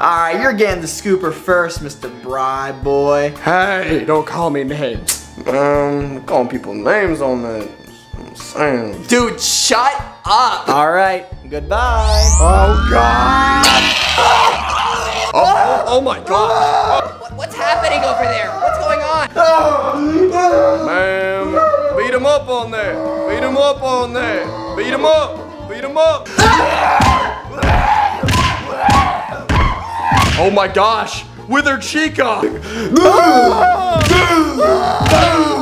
Alright, you're getting the scooper first, Mr. Bry Boy. Hey, don't call me names. Um, calling people names on that. I'm saying. Dude, shut up. Alright, goodbye. Oh God! Oh, oh, oh my God! What- What's happening over there? What's going on? Ma'am, beat him up on that. Beat him up on that. Beat him up. Beat him up. Oh my gosh! Withered Chica!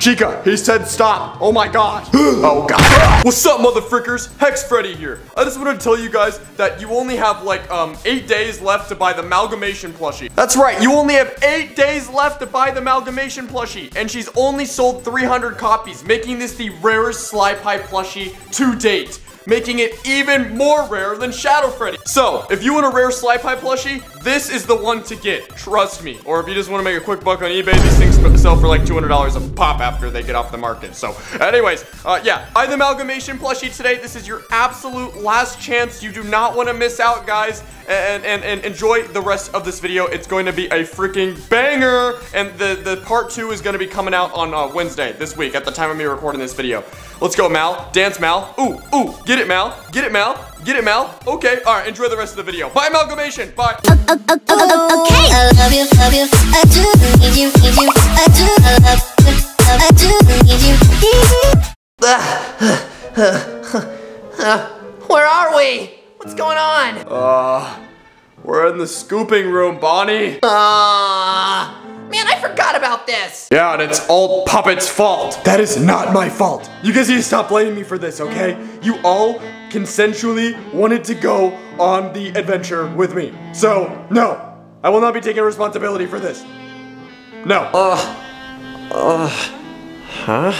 Chica, he said stop. Oh my god. oh god. What's up, motherfrickers? Hex Freddy here. I just wanted to tell you guys that you only have like um eight days left to buy the Amalgamation plushie. That's right, you only have eight days left to buy the Amalgamation plushie, and she's only sold 300 copies, making this the rarest Sly Pie plushie to date. Making it even more rare than Shadow Freddy. So, if you want a rare Sly Pie plushie, this is the one to get. Trust me. Or if you just want to make a quick buck on eBay, these things sell for like $200 a pop after they get off the market. So, anyways, uh, yeah, I the Amalgamation plushie today. This is your absolute last chance. You do not want to miss out, guys. And, and, and enjoy the rest of this video. It's going to be a freaking banger. And the, the part two is going to be coming out on uh, Wednesday this week at the time of me recording this video. Let's go, Mal. Dance, Mal. Ooh, ooh. Get it, Mal. Get it, Mal. Get it, Mal. Okay. All right. Enjoy the rest of the video. Bye, Amalgamation. Bye. Uh, uh, uh, okay. I love you, love you. I do need you, need you. I do love you, I do need you. Where are we? What's going on? Uh, we're in the scooping room, Bonnie. Ah, man, I forgot about this. Yeah, and it's all Puppet's fault. That is not my fault. You guys need to stop blaming me for this, okay? You all consensually wanted to go on the adventure with me. So, no. I will not be taking responsibility for this. No. Uh, uh, huh?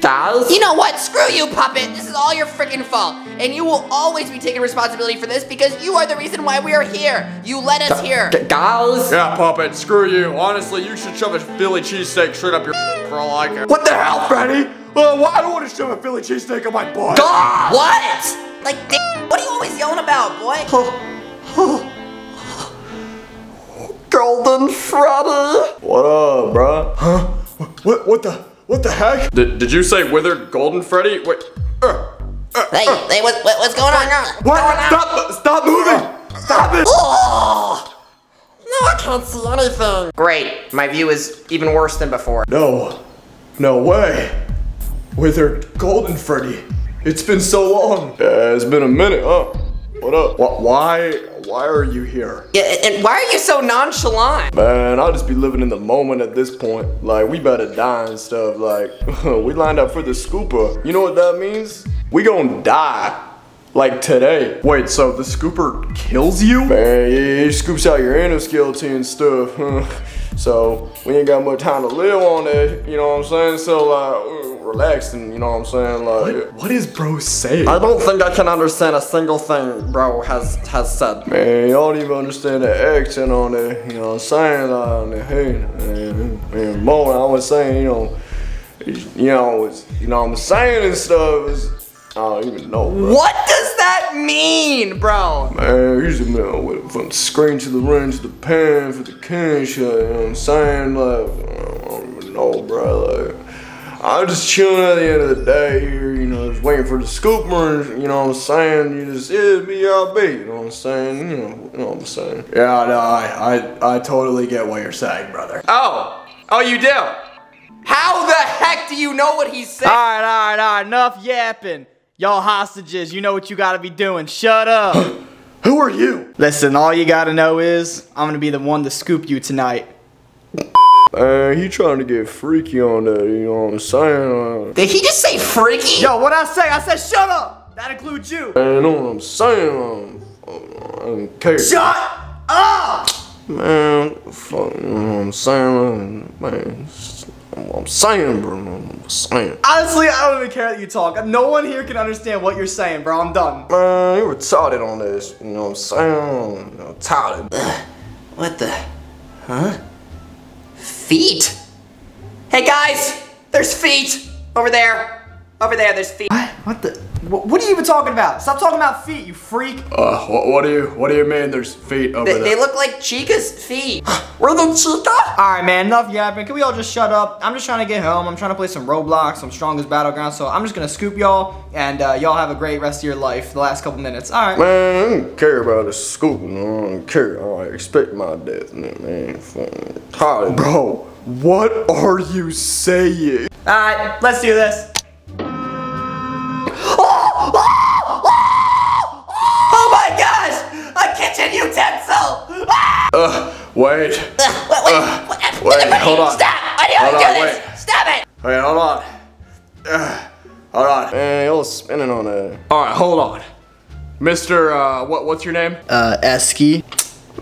Guys? You know what? Screw you, puppet. This is all your freaking fault. And you will always be taking responsibility for this because you are the reason why we are here. You led us here. G- guys? Yeah, Puppet, screw you. Honestly, you should shove a Philly cheesesteak straight up your for all I care. What the hell, Freddy? Uh, why I don't want to shove a Philly cheesesteak on my butt. God! What? Like, d- what are you always yelling about, boy? Golden Freddy? What up, bruh? Huh? What, what the, what the heck? Did, did you say withered golden Freddy? Wait. Uh, Hey, hey, what, what, what's going on? What? Stop, stop moving! Stop it! Oh! No, I can't see anything. Great. My view is even worse than before. No, no way. Withered Golden Freddy. It's been so long. yeah, it's been a minute, huh? What up? Wh- Why, why are you here? Yeah, and why are you so nonchalant? Man, I'll just be living in the moment at this point. Like, we better die and stuff. Like, we lined up for the scooper. You know what that means? We gonna die. Like today. Wait, so the scooper kills you? Man, yeah, he scoops out your endoskeleton and stuff. so, we ain't got much time to live on it, you know what I'm saying? So, like, relax and, you know what I'm saying? Like, What, what is bro saying? I don't think I can understand a single thing bro has has said. Man, y'all don't even understand the accent on it. You know what I'm saying? Like, on the hey, and, and moment I was saying, you know, you know, it's, you know what I'm saying and stuff. It's, I don't even know, bro. What does that mean, bro? Man, he's a man with from the screen to the ring to the pan for the can shit. You know what I'm saying? Like, I don't even know, bro. Like, I'm just chilling at the end of the day here, you know, just waiting for the scooper, you know what I'm saying? You just, yeah, BRB, you know what I'm saying? You know, you know what I'm saying? Yeah, no, I, I, I totally get what you're saying, brother. Oh. Oh, you do? How the heck do you know what he's saying? Alright, alright, alright, enough yapping. Y'all hostages, you know what you gotta be doing. Shut up. Who are you? Listen, all you gotta know is I'm gonna be the one to scoop you tonight. Man, he trying to get freaky on that, you know what I'm saying? Uh, Did he just say freaky? Yo, what I say? I said shut up! That includes you. man, you know what I'm saying? I don't care. Shut up! Man, fuck, you know what I'm saying? Man, I'm saying, bro. I'm saying. Honestly, I don't even care that you talk. No one here can understand what you're saying, bro. I'm done. Man, you retarded on this. You know what I'm saying? You know, retarded. What the? Huh? Feet? Hey guys, there's feet over there. Over there, there's feet. What? What the? What, what are you even talking about? Stop talking about feet, you freak. Uh, what, what do you, what do you mean there's feet over They, there? they look like Chica's feet. We're the Chica? Alright, man, enough yapping. Can we all just shut up? I'm just trying to get home. I'm trying to play some Roblox, some Strongest Battleground. So I'm just gonna scoop y'all, and uh, y'all have a great rest of your life the last couple minutes. Alright. Man, I don't care about the school. No, I don't care. I expect my death, man. man. Tired. Bro, what are you saying? Alright, let's do this. Oh my gosh! A kitchen utensil! Ah! Uh, wait. Wait, wait, wait, wait, hold on. Stop! Why do you Hold always do this? wait. Stop it! Wait, hold on. Uh, hold on. Man, y'all spinning on that. Alright, hold on. Mr. Uh, what, what's your name? Uh, Esky.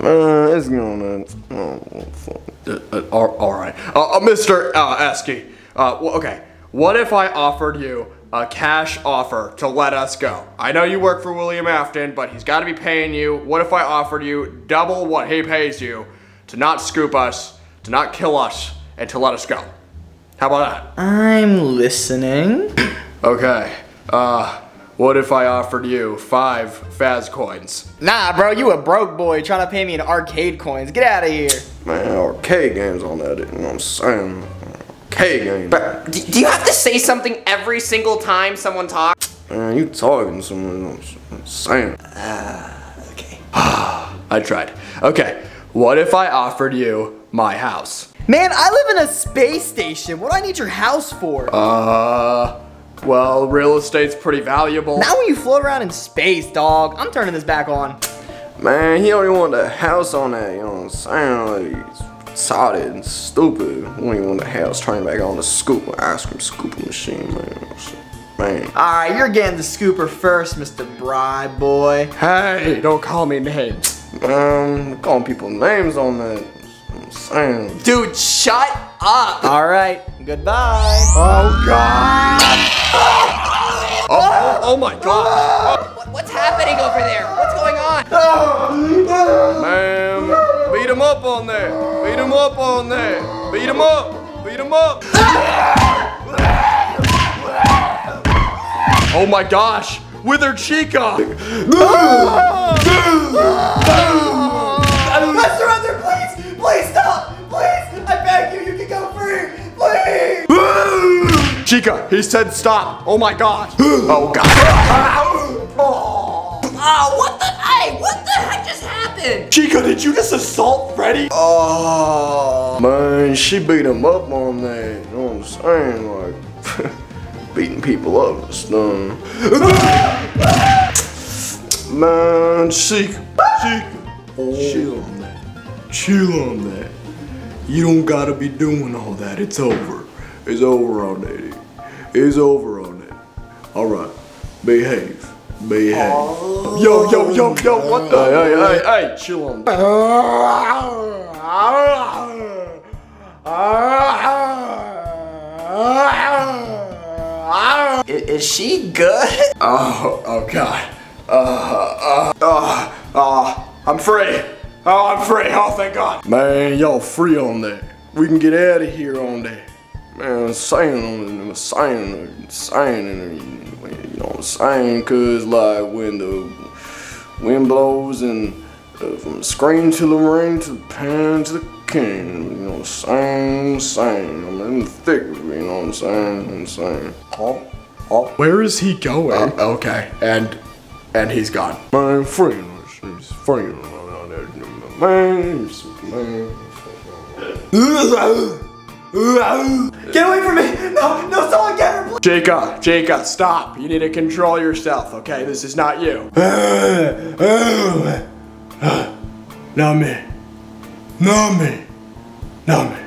Man, it's going to. Oh, fuck. Uh, uh, all, all right. Uh, uh, Mr. Uh, Esky. Uh, well, okay. What if I offered you a cash offer to let us go? I know you work for William Afton, but he's got to be paying you. What if I offered you double what he pays you to not scoop us, to not kill us, and to let us go? How about that? I'm listening. Okay. Uh, what if I offered you five Faz coins? Nah, bro, you a broke boy trying to pay me in arcade coins. Get out of here. Man, arcade games on that. You know what I'm saying? Arcade games. Do, do you have to say something every single time someone talks? Man, you talking to someone. You know what I'm saying? Okay. I tried. Okay. What if I offered you my house? Man, I live in a space station. What do I need your house for? Uh, well, real estate's pretty valuable. Not when you float around in space, dog. I'm turning this back on. Man, he only want the house on that. You know what I'm saying? Like, solid and stupid. When he want the house, turn back on the scoop, ice cream scooper machine, man. Man. Alright, you're getting the scooper first, Mr. Bride Boy. Hey, don't call me names. Um, calling people names on that. I'm saying. Dude, shut up! Alright, goodbye. Oh God! Oh, oh, oh my God! What, what's happening over there? What's going on? Man, beat him up on there. Beat him up on there. Beat him up. Beat him up. Oh my gosh! Wither Chica! Let's surrender, please! Please stop! Please! I beg you, you can go free! Please! Chica, he said stop. Oh my god. Oh god. Oh, what the? Hey, what the heck just happened? Chica, did you just assault Freddy? Oh, man, she beat him up on that. You know what I'm saying? Like, beating people up and stuff. man, Chica, Chica, chill on that. Chill on that. You don't gotta be doing all that. It's over. It's over on that. It's over on that. All right, behave. Behave. Yo, yo, yo, yo, what the? Hey, hey, hey, hey, chill on that. I- Is she good? Oh, oh god. Uh, uh, uh, uh, I'm free. Oh, I'm free. Oh, thank god. Man, y'all free on that. We can get out of here on that. Man, I'm saying on it, saying, saying, you know what I'm saying? Cause like when the wind blows and uh, from the screen to the ring to the pan to the king, you know what I'm saying? Saying, I'm in the thick of it, you know what I'm saying? I'm saying, hop, hop. Where is he going? okay, and and he's gone. Man, free, he's free, man, he's man. Get away from me! No, no, someone get her, please! Jacob, Jacob, stop. You need to control yourself, okay? This is not you. Not me. Not me. Not me.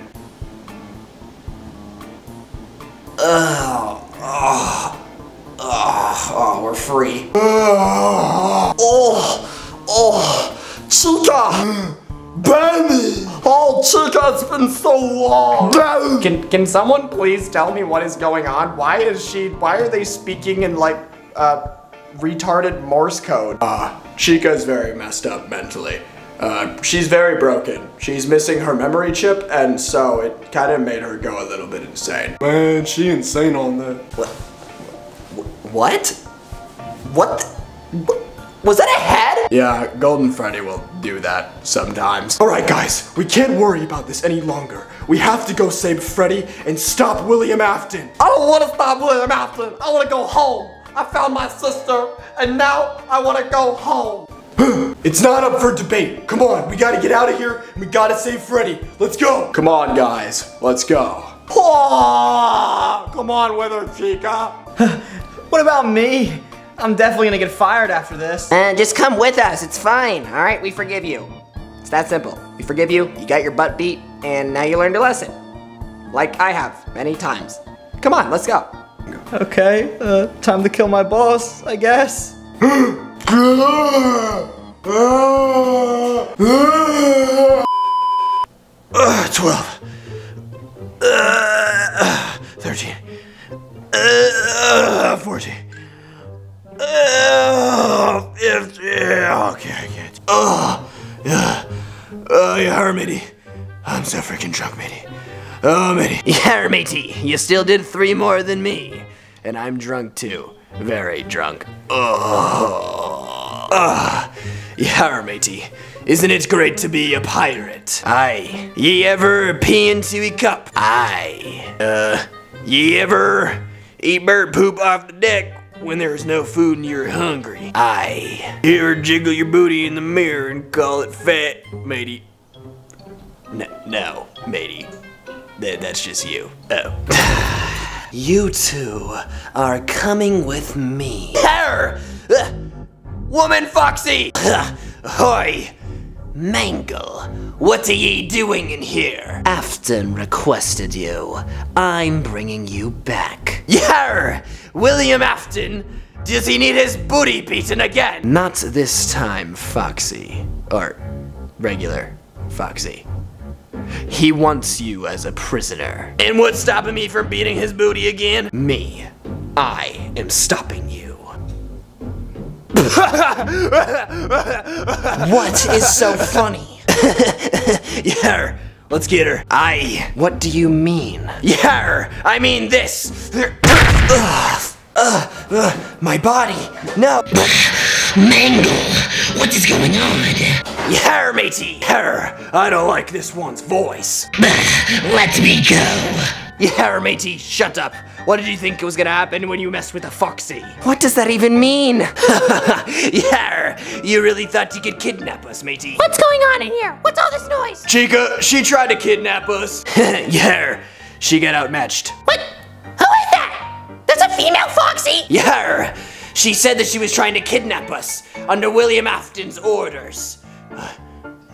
Oh, we're free. Oh, oh, oh Chica! Benny! Oh, Chica, it's been so long! Can can someone please tell me what is going on? Why is she? Why are they speaking in like uh retarded Morse code? Uh, Chica's very messed up mentally. Uh, she's very broken. She's missing her memory chip, and so it kind of made her go a little bit insane. Man, she insane on that. What? What? the- Was that a head? Yeah, Golden Freddy will do that sometimes. Alright, guys, we can't worry about this any longer. We have to go save Freddy and stop William Afton. I don't want to stop William Afton. I want to go home. I found my sister, and now I want to go home. It's not up for debate. Come on, we gotta get out of here and we gotta save Freddy. Let's go. Come on, guys, let's go. Oh, come on with her, Chica. What about me? I'm definitely gonna get fired after this. Uh, just come with us. It's fine. All right, we forgive you. It's that simple. We forgive you. You got your butt beat, and now you learned a lesson. Like I have many times. Come on, let's go. Okay, uh, time to kill my boss, I guess. Uh, 12. Uh, Oh, matey. Yeah, matey, you still did three more than me. And I'm drunk too. Very drunk. Oh. Ah, yeah, matey. Isn't it great to be a pirate? Aye. Ye ever pee into a cup? Aye. Uh, ye ever eat bird poop off the deck when there's no food and you're hungry? Aye. You ever jiggle your booty in the mirror and call it fat, matey? No, no, matey. That, that's just you. Oh. you two are coming with me. Her! Uh, woman Foxy! Hoy! Mangle, what are ye doing in here? Afton requested you. I'm bringing you back. Yar! William Afton! Does he need his booty beaten again? Not this time, Foxy. Or regular Foxy. He wants you as a prisoner. And what's stopping me from beating his booty again? Me. I am stopping you. what is so funny? yeah, let's get her. I. What do you mean? Yeah, I mean this. Ugh, ugh, ugh, my body. No. Mangle, what is going on? Yar, matey. Yar, I don't like this one's voice. Let me go. Yeah, matey, shut up. What did you think was gonna happen when you messed with a foxy? What does that even mean? yeah, you really thought you could kidnap us, matey? What's going on in here? What's all this noise? Chica, she tried to kidnap us. yeah, she got outmatched. What? Who is that? That's a female Foxy? Yar, she said that she was trying to kidnap us under William Afton's orders.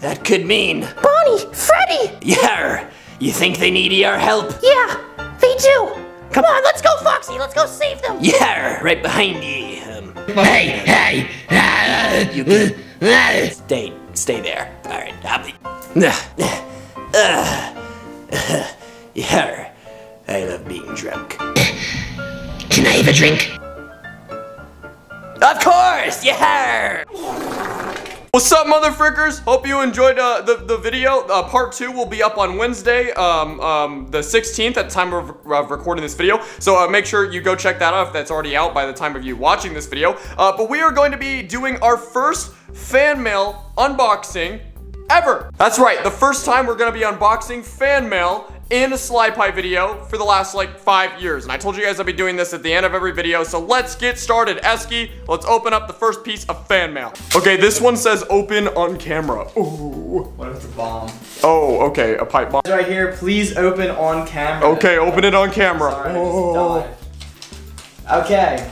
That could mean. Bonnie, Freddy. Yar, you think they need our help? Yeah, they do. Come on, let's go, Foxy. Let's go save them. Yar, right behind you. Um, Hey, hey. you can stay, stay there. All right, I'll be. Uh, Yar, I love being drunk. Can I have a drink? Of course, yeah. What's up, motherfrickers? Hope you enjoyed uh, the, the video. Uh, part two will be up on Wednesday, um, um, the 16th at the time of, of recording this video. So uh, make sure you go check that out if that's already out by the time of you watching this video. Uh, but we are going to be doing our first fan mail unboxing ever. That's right, the first time we're gonna be unboxing fan mail in a Sly Pie video for the last like five years. And I told you guys I'd be doing this at the end of every video, so let's get started. Eski, let's open up the first piece of fan mail. Okay, this one says open on camera. Ooh. What if it's a bomb? Oh, okay, a pipe bomb. Right here, please open on camera. Okay, open it on camera. Sorry, Oh. Okay.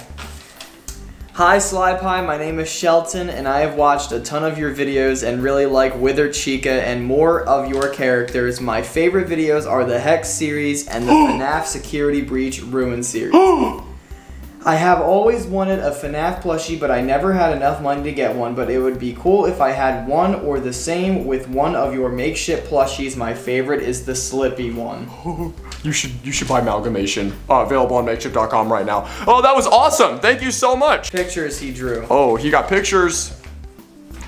Hi Sly Pie, my name is Shelton and I have watched a ton of your videos and really like Wither Chica and more of your characters. My favorite videos are the Hex series and the FNAF Security Breach Ruin series. I have always wanted a FNAF plushie, but I never had enough money to get one. But it would be cool if I had one or the same with one of your Makeship plushies. My favorite is the Slippy one. You should you should buy amalgamation. Uh, available on makeship.com right now. Oh, that was awesome. Thank you so much. Pictures he drew. Oh, he got pictures.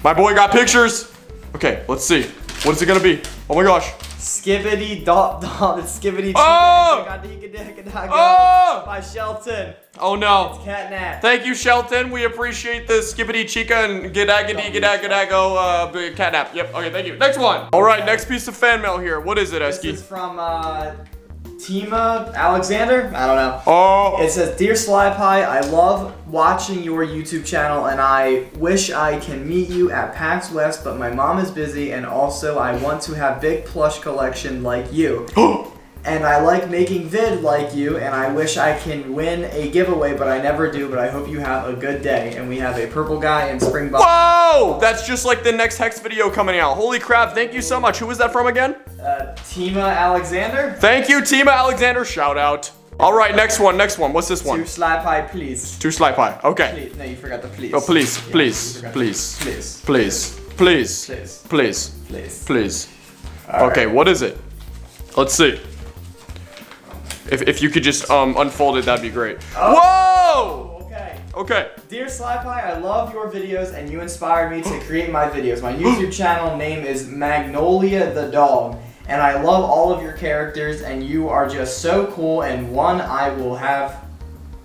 My boy got pictures. Okay, let's see. What is it gonna be? Oh my gosh. Skibidi dot dot. It's Skibidi. Oh! Oh! By Shelton. Oh no. Catnap. Thank you, Shelton. We appreciate the Skibidi chica and gadagadi gadagadago uh catnap. Yep. Okay, thank you. Next one. All right, next piece of fan mail here. What is it, This Eski? is from uh, Tima Alexander. I don't know. Oh. It says, Dear Sly Pie, I love watching your YouTube channel and I wish I can meet you at PAX West, but my mom is busy and also I want to have big plush collection like you. and I like making vid like you and I wish I can win a giveaway, but I never do, but I hope you have a good day. And we have a purple guy in Springbok. Whoa! That's just like the next Hex video coming out. Holy crap, thank you so much. Who was that from again? Uh, Tima Alexander. Thank you, Tima Alexander. Shout out. All right, next one, next one. What's this one? To Sly Pie, please. Two Sly Pie. Okay. Please. No, you forgot the please. Oh, please, Yeah, please, please, Please. please, please, Please. please, Please. please. Okay, what is it? Let's see. If, if you could just um unfold it, that'd be great. Whoa! Okay. Okay. Dear Sly Pie, I love your videos and you inspired me to create my videos. My YouTube channel name is Magnolia the Dog. And I love all of your characters and you are just so cool and one I will have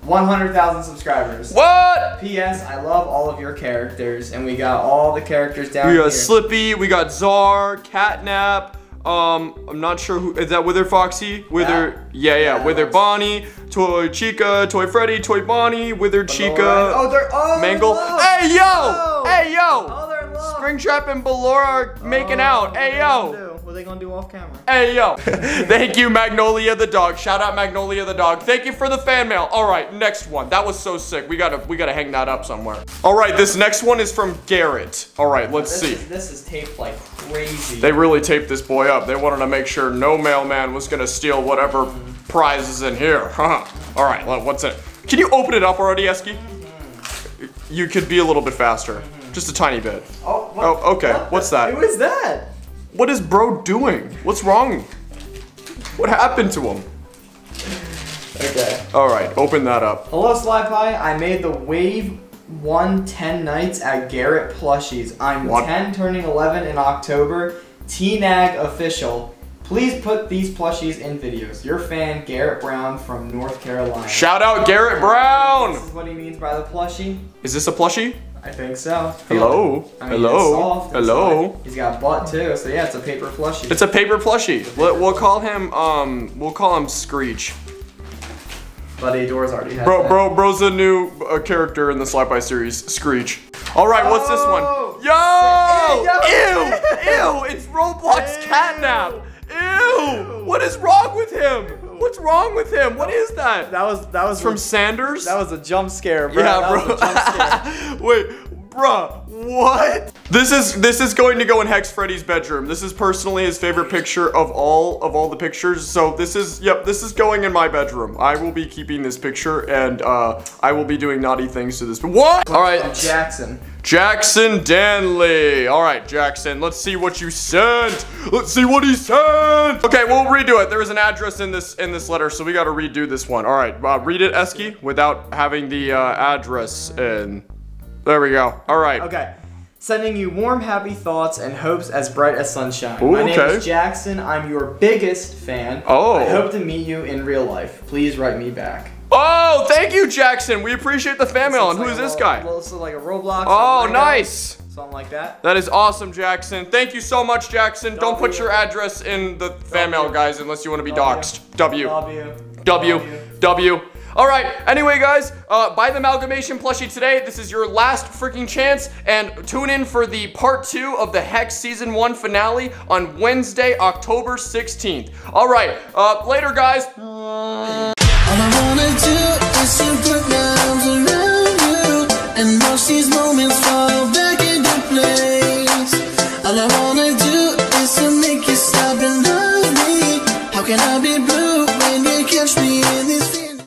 100,000 subscribers. What? P.S. I love all of your characters and we got all the characters down We here. got Slippy, we got Czar, Catnap. Um, I'm not sure who is that. Wither Foxy, Wither, yeah, yeah, Yeah, Wither that's- Bonnie, Toy Chica, Toy Freddy, Toy Bonnie, Wither Chica, Oh, they're oh, Mangle. Hey yo, Oh. hey yo, Oh, they're in love. Springtrap and Ballora are making Oh, out. Hey yo. Gonna do? What are they gonna do off camera? Hey yo! Thank you, Magnolia the dog. Shout out Magnolia the dog. Thank you for the fan mail. All right, next one. That was so sick. We gotta we gotta hang that up somewhere. All right, this next one is from Garrett. All right, let's This see. is, this is taped like crazy. They really taped this boy up. They wanted to make sure no mailman was gonna steal whatever prize is in here. Huh. All right, what's in it? Can you open it up already, Eski? Mm-hmm. You could be a little bit faster, just a tiny bit. Oh, what- Oh, okay. what What's that? Who is that? What is bro doing? What's wrong? What happened to him? Okay. All right, open that up. Hello, Sly Pie. I made the Wave 110 nights at Garrett Plushies. I'm What? 10, turning 11 in October. TNAG official. Please put these plushies in videos. Your fan, Garrett Brown from North Carolina. Shout out Garrett Brown. This is what he means by the plushie. Is this a plushie? I think so. Hello? I mean, Hello? It's soft Hello? He's got butt too, so yeah, it's a paper plushie. It's a paper plushie. We'll, we'll call him um we'll call him Screech. Buddy Doors already has Bro, that. bro, bro's a new uh, character in the Sly Pie series, Screech. All right, what's this one? Oh! Yo! Yo! Ew! Ew! It's Roblox Ew! Catnap. Ew! What is wrong with him? What's wrong with him? What is that? That was that was From Sanders? that was a jump scare, bro. yeah, That bro. a jump scare. Wait, bruh, what? This is this is going to go in Hex Freddy's bedroom. This is personally his favorite picture of all of all the pictures. So this is yep, this is going in my bedroom. I will be keeping this picture and uh, I will be doing naughty things to this. What? All right, Jackson. Jackson Danley. All right, Jackson, let's see what you sent. Let's see what he sent. Okay, we'll redo it. There is an address in this in this letter, so we got to redo this one. All right, uh, read it, Eski, without having the uh, address in. There we go. All right. Okay. Sending you warm, happy thoughts and hopes as bright as sunshine. Ooh, My name okay. is Jackson. I'm your biggest fan. Oh. I hope to meet you in real life. Please write me back. Oh, thank you, Jackson. We appreciate the fan mail. And It's who like is this guy? So like a Roblox. Oh, nice. Something like that. That is awesome, Jackson. Thank you so much, Jackson. Don't put your address in the fan mail, guys, unless you want to be W. doxxed. W. W. W. W. All right. Anyway, guys, uh, buy the amalgamation plushie today. This is your last freaking chance, and tune in for the part two of the Hex season one finale on Wednesday, October 16th. All right. Uh, later, guys.